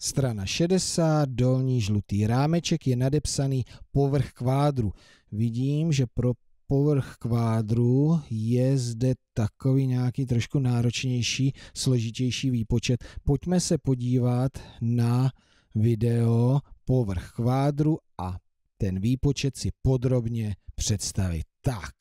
Strana 60, dolní žlutý rámeček je nadepsaný povrch kvádru. Vidím, že pro povrch kvádru je zde takový nějaký trošku náročnější, složitější výpočet. Pojďme se podívat na video povrch kvádru a ten výpočet si podrobně představit. Tak.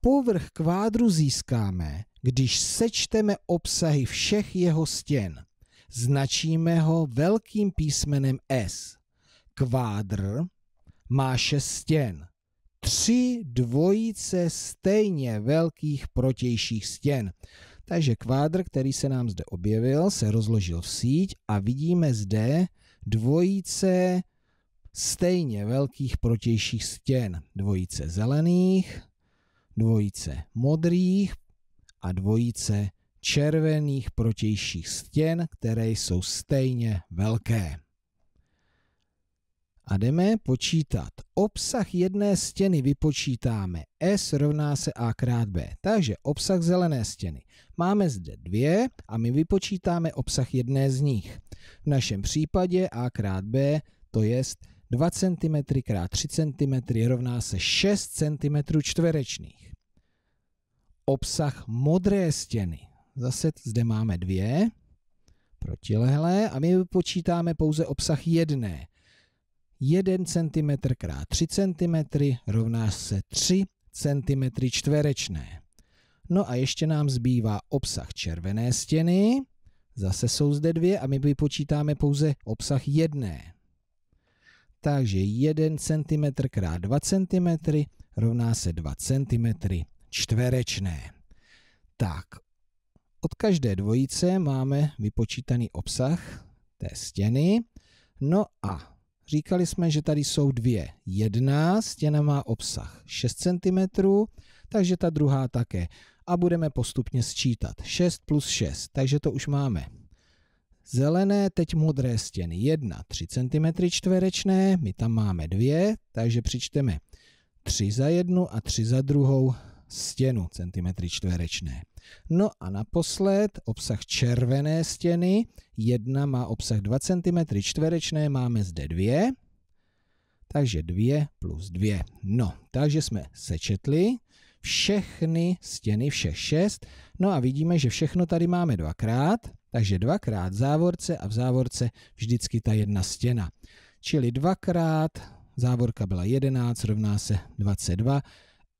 Povrch kvádru získáme, když sečteme obsahy všech jeho stěn. Značíme ho velkým písmenem S. Kvádr má šest stěn. Tři dvojice stejně velkých protějších stěn. Takže kvádr, který se nám zde objevil, se rozložil v síť a vidíme zde dvojice stejně velkých protějších stěn. Dvojice zelených, dvojice modrých a dvojice červených protějších stěn, které jsou stejně velké. A jdeme počítat. Obsah jedné stěny vypočítáme. S rovná se A krát B. Takže obsah zelené stěny. Máme zde dvě a my vypočítáme obsah jedné z nich. V našem případě A krát B to je 2 cm x 3 cm rovná se 6 cm čtverečných. Obsah modré stěny. Zase zde máme dvě protilehlé a my vypočítáme pouze obsah jedné. 1 cm x 3 cm rovná se 3 cm čtverečné. No a ještě nám zbývá obsah červené stěny. Zase jsou zde dvě a my vypočítáme pouze obsah jedné. Takže 1 cm x 2 cm rovná se 2 cm čtverečné. Tak, od každé dvojice máme vypočítaný obsah té stěny. No a říkali jsme, že tady jsou dvě. Jedna stěna má obsah 6 cm, takže ta druhá také. A budeme postupně sčítat. 6 plus 6, takže to už máme. Zelené, teď modré stěny. 1, 3 cm čtverečné, my tam máme dvě, takže přičteme 3 za jednu a 3 za druhou stěnu centimetry čtverečné. No a naposled obsah červené stěny. Jedna má obsah 2 cm čtverečné, máme zde dvě. Takže 2 plus 2. No, takže jsme sečetli všechny stěny, všech šest. No a vidíme, že všechno tady máme dvakrát, takže dvakrát v závorce a v závorce vždycky ta jedna stěna. Čili dvakrát, závorka byla 11, rovná se 22,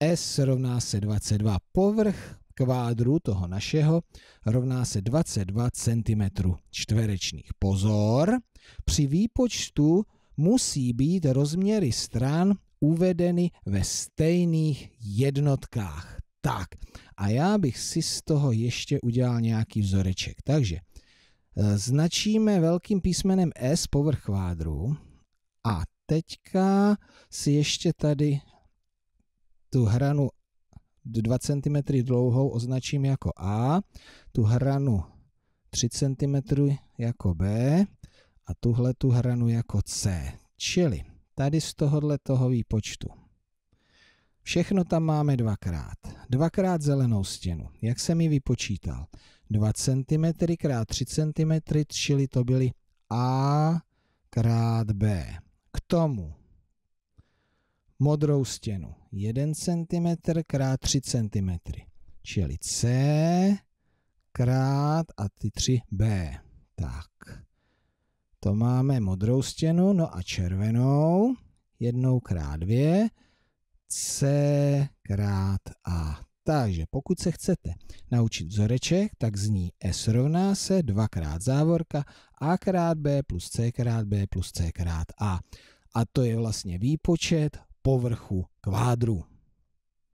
S rovná se 22, povrch kvádru toho našeho rovná se 22 cm čtverečných. Pozor, při výpočtu musí být rozměry stran uvedeny ve stejných jednotkách. Tak, a já bych si z toho ještě udělal nějaký vzoreček. Takže e, značíme velkým písmenem S povrch kvádru a teďka si ještě tady tu hranu 2 cm dlouhou označím jako A, tu hranu 3 cm jako B a tuhle tu hranu jako C. Čili tady z tohohle toho výpočtu. Všechno tam máme dvakrát. Dvakrát zelenou stěnu. Jak jsem ji vypočítal? 2 cm x 3 cm, čili to byly A krát B. K tomu modrou stěnu 1 cm krát 3 cm, čili C krát a ty 3 B. Tak, to máme modrou stěnu, no a červenou, jednou krát dvě, C krát A. Takže pokud se chcete naučit vzoreček, tak zní S rovná se 2 krát závorka A krát B plus C krát B plus C krát A. A to je vlastně výpočet povrchu kvádru.